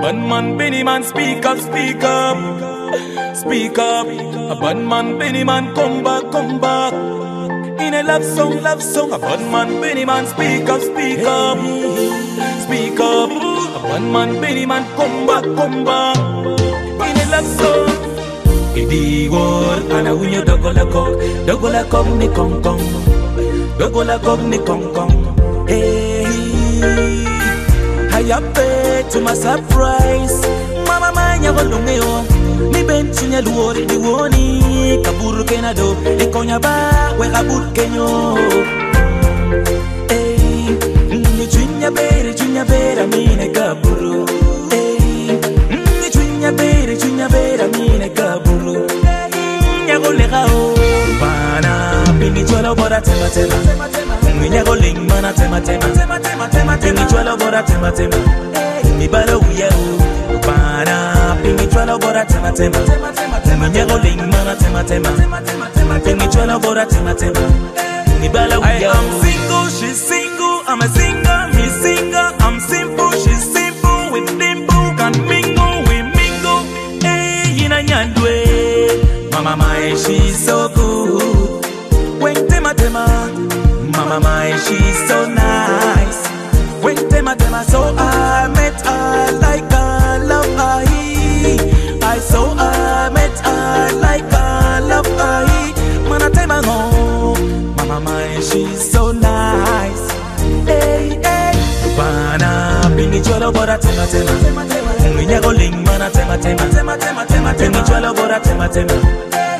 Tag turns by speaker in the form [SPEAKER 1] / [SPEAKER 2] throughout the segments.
[SPEAKER 1] Bunman, Beniman, speak up, speak up, speak up. A man, Beniman, come back, come back. In a love song, love song. A man, Benny man, speak up, speak up, speak up. A man, Benny man, come back, come back. In a love song. Idi war ana unyo dogola kok, dogola kok ni kong kong, dogola kok ni kong kong. Hey. ayape to my surprise mama manya golungeyo mi benchinya luori diwoni kabur kenado ikonya ba we kabur kenyo eh ni mm, chunya bere chunya bere mine kaburu eh ni mm, chunya bere chunya bere mine kaburu nya golegao bana pini cholo bora tema tema ngwinyago leng mana tsematsemaemaemaemaemaitswalobora tsematsema mebalo uyeo opana pengitswalobora tsematsema ngwinyago leng mana tsematsemaemaemaemaitswalobora tsematsema mebalo She's so cool my mind, she's so nice. When them a them a so I met her like a love I I so I met her like a love I Man a them a no, mama my she's so nice. Hey hey, wanna be me jolo bora them a them a. Mwenye goling mana them a them a them a them a them a. Be me jolo bora them a them a.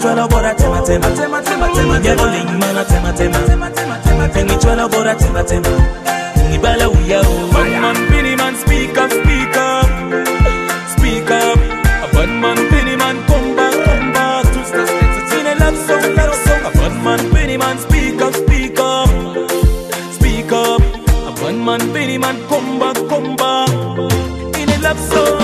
[SPEAKER 1] Tena bora tema tema tema tema tema Nyego lingma na tema tema tema tema tema Tengi tena bora tema tema Ngibala uya o Man man pini man speak up speak up Speak up A bad man man come a man man man come back come back In a love song